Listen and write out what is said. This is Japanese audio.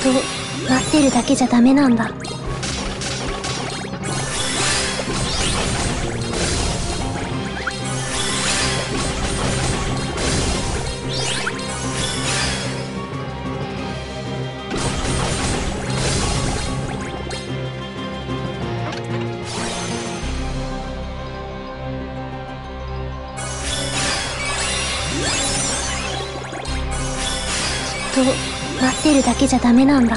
と待ってるだけじゃダメなんだ。と待ってるだけじゃダメなんだ。